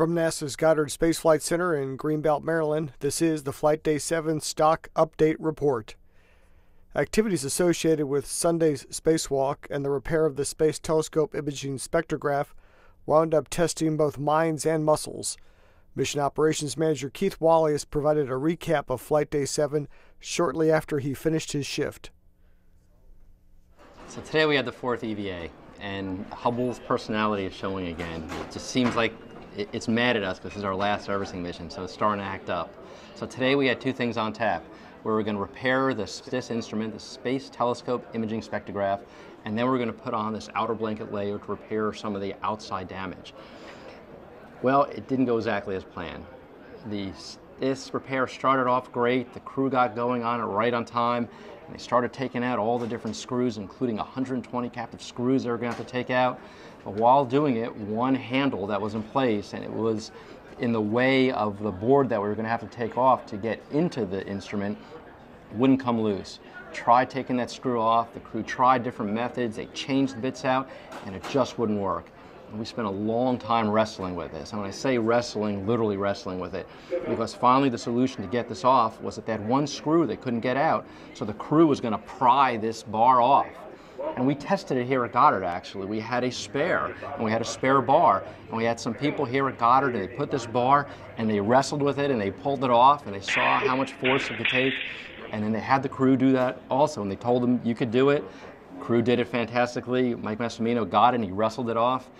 From NASA's Goddard Space Flight Center in Greenbelt, Maryland, this is the Flight Day 7 STOCC Update Report. Activities associated with Sunday's spacewalk and the repair of the Space Telescope Imaging Spectrograph wound up testing both minds and muscles. Mission Operations Manager Keith Walyus provided a recap of Flight Day 7 shortly after he finished his shift. So today we had the fourth EVA, and Hubble's personality is showing again. It just seems like it's mad at us because this is our last servicing mission, so it's starting to act up. So today we had two things on tap. We were going to repair this, this instrument, the Space Telescope Imaging Spectrograph, and then we're going to put on this outer blanket layer to repair some of the outside damage. Well, it didn't go exactly as planned. The, this repair started off great, the crew got going on it right on time, and they started taking out all the different screws, including 120 captive screws they were going to have to take out. But while doing it, one handle that was in place, and it was in the way of the board that we were going to have to take off to get into the instrument, wouldn't come loose. Tried taking that screw off, the crew tried different methods, they changed the bits out, and it just wouldn't work. We spent a long time wrestling with this. And when I say wrestling, literally wrestling with it, because finally the solution to get this off was that that one screw they couldn't get out, so the crew was going to pry this bar off. And we tested it here at Goddard actually. We had a spare, and we had a spare bar. And we had some people here at Goddard, and they put this bar, and they wrestled with it, and they pulled it off, and they saw how much force it could take. And then they had the crew do that also, and they told them you could do it. Crew did it fantastically. Mike Massimino got it, and he wrestled it off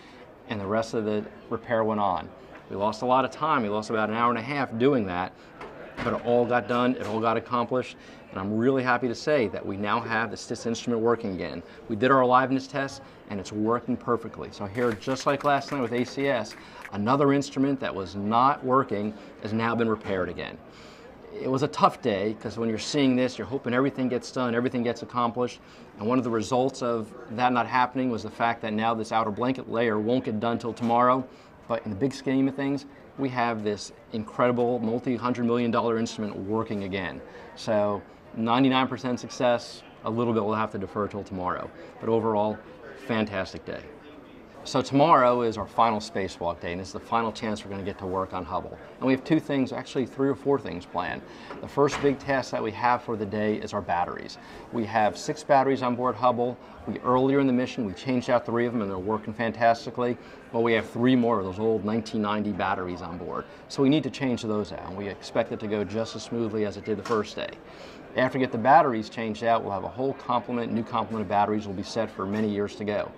and the rest of the repair went on. We lost a lot of time. We lost about an hour and a half doing that, but it all got done, it all got accomplished, and I'm really happy to say that we now have the STIS instrument working again. We did our aliveness test, and it's working perfectly. So here, just like last night with ACS, another instrument that was not working has now been repaired again it was a tough day because when you're seeing this, you're hoping everything gets done, everything gets accomplished. And one of the results of that not happening was the fact that now this outer blanket layer won't get done till tomorrow. But in the big scheme of things, we have this incredible multi-hundred million dollar instrument working again. So 99% success, a little bit we'll have to defer till tomorrow. But overall, fantastic day. So tomorrow is our final spacewalk day, and it's the final chance we're going to get to work on Hubble. And we have two things, actually three or four things planned. The first big task that we have for the day is our batteries. We have six batteries on board Hubble. We earlier in the mission we changed out three of them, and they're working fantastically. Well, we have three more of those old 1990 batteries on board, so we need to change those out. And we expect it to go just as smoothly as it did the first day. After we get the batteries changed out, we'll have a whole complement, new complement of batteries will be set for many years to go.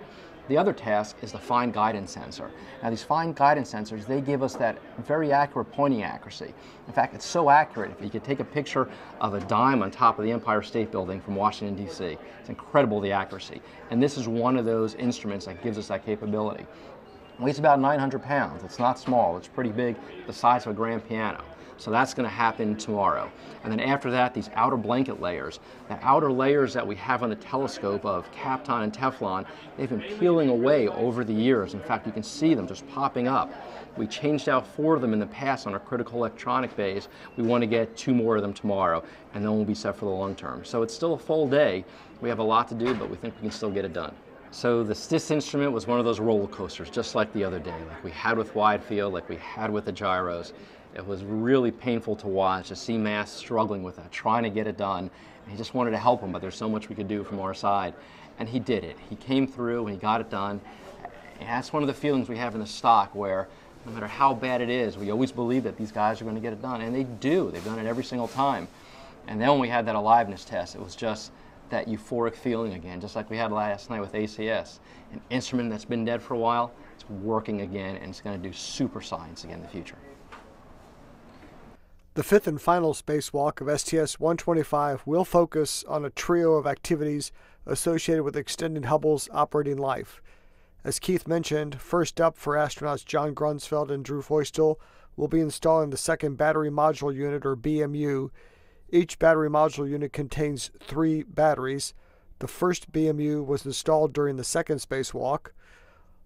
The other task is the fine guidance sensor. Now these fine guidance sensors, they give us that very accurate pointing accuracy. In fact, it's so accurate, if you could take a picture of a dime on top of the Empire State Building from Washington, D.C., it's incredible the accuracy. And this is one of those instruments that gives us that capability. It weighs about 900 pounds. It's not small, it's pretty big, the size of a grand piano. So that's going to happen tomorrow. And then after that, these outer blanket layers. The outer layers that we have on the telescope of Kapton and Teflon, they've been peeling away over the years. In fact, you can see them just popping up. We changed out four of them in the past on our critical electronic bays. We want to get two more of them tomorrow, and then we'll be set for the long term. So it's still a full day. We have a lot to do, but we think we can still get it done. So the STIS instrument was one of those roller coasters, just like the other day, like we had with Wide Field, like we had with the gyros. It was really painful to watch to see Mass struggling with that, trying to get it done. And he just wanted to help him, but there's so much we could do from our side. And he did it. He came through and he got it done. And that's one of the feelings we have in the STOCC where no matter how bad it is, we always believe that these guys are going to get it done. And they do. They've done it every single time. And then when we had that aliveness test, it was just that euphoric feeling again, just like we had last night with ACS. An instrument that's been dead for a while, it's working again, and it's going to do super science again in the future. The fifth and final spacewalk of STS 125 will focus on a trio of activities associated with extending Hubble's operating life. As Keith mentioned, first up for astronauts John Grunsfeld and Drew Feustel will be installing the second battery module unit, or BMU. Each battery module unit contains three batteries. The first BMU was installed during the second spacewalk.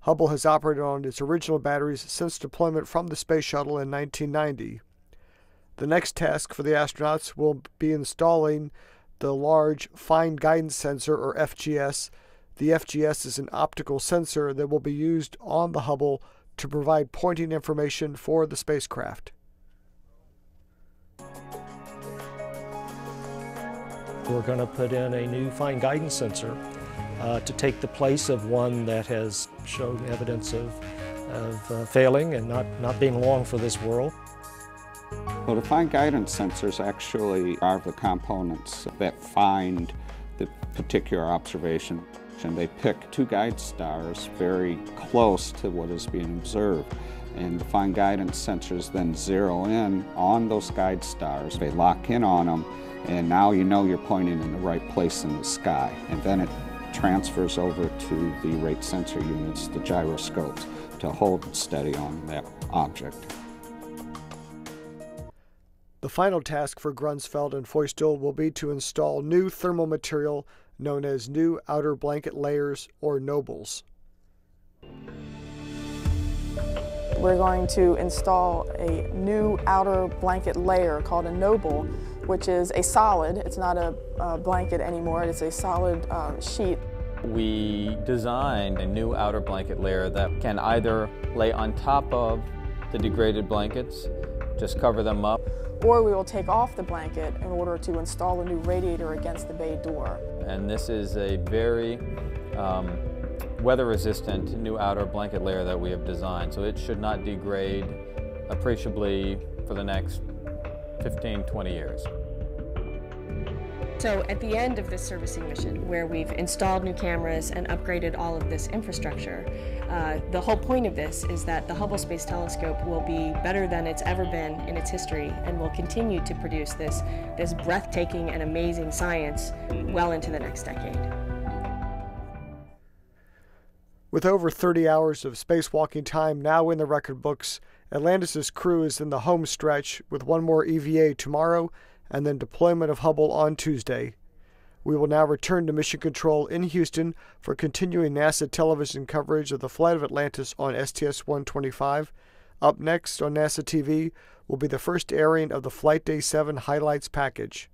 Hubble has operated on its original batteries since deployment from the Space Shuttle in 1990. The next task for the astronauts will be installing the Large Fine Guidance Sensor, or FGS. The FGS is an optical sensor that will be used on the Hubble to provide pointing information for the spacecraft. We're going to put in a new fine guidance sensor uh, to take the place of one that has shown evidence of, of uh, failing and not, not being long for this world. Well, the fine guidance sensors actually are the components that find the particular observation. And they pick two guide stars very close to what is being observed. And the fine guidance sensors then zero in on those guide stars. They lock in on them, and now you know you're pointing in the right place in the sky. And then it transfers over to the rate sensor units, the gyroscopes, to hold steady on that object. The final task for Grunsfeld and Feustel will be to install new thermal material known as new outer blanket layers or NOBLs. We're going to install a new outer blanket layer called a NOBL, which is a solid. It's not a, a blanket anymore, it's a solid uh, sheet. We designed a new outer blanket layer that can either lay on top of the degraded blankets, just cover them up, or we will take off the blanket in order to install a new radiator against the bay door. And this is a very um, weather-resistant new outer blanket layer that we have designed, so it should not degrade appreciably for the next 15, 20 years. So at the end of this servicing mission, where we've installed new cameras and upgraded all of this infrastructure, uh, the whole point of this is that the Hubble Space Telescope will be better than it's ever been in its history and will continue to produce this, this breathtaking and amazing science well into the next decade. With over 30 hours of spacewalking time now in the record books, Atlantis' crew is in the home stretch with one more EVA tomorrow and then deployment of Hubble on Tuesday. We will now return to Mission Control in Houston for continuing NASA television coverage of the flight of Atlantis on STS 125. Up next on NASA TV will be the first airing of the Flight Day 7 highlights package.